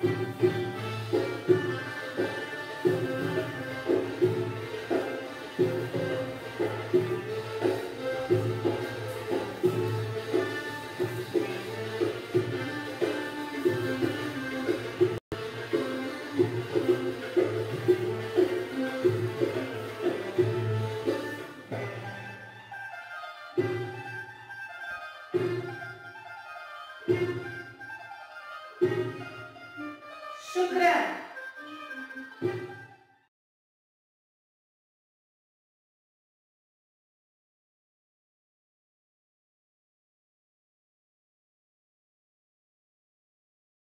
Música شكرا